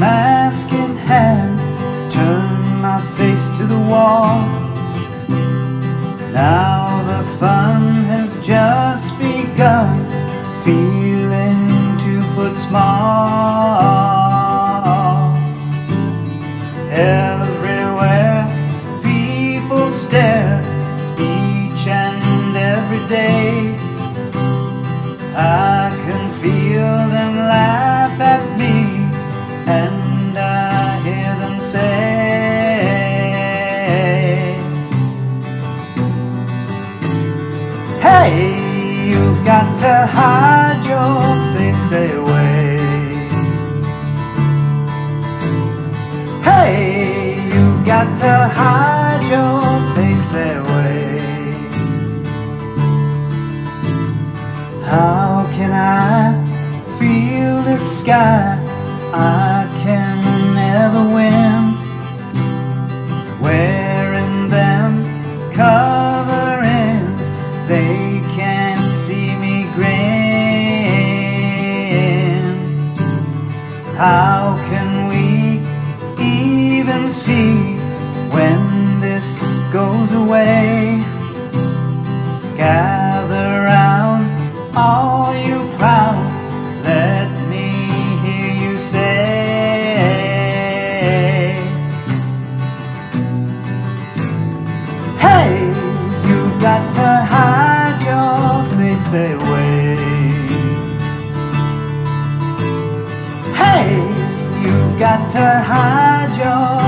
mask in hand, turn my face to the wall. Now the fun has just begun, feeling two foot small. Everywhere people stare, Hey, you've got to hide your face away. Hey, you've got to hide your face away. How can I feel the sky? I How can we even see when this goes away? Gather round, all you clowns, let me hear you say, Hey, you've got to hide your face away. Got to hide your.